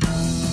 you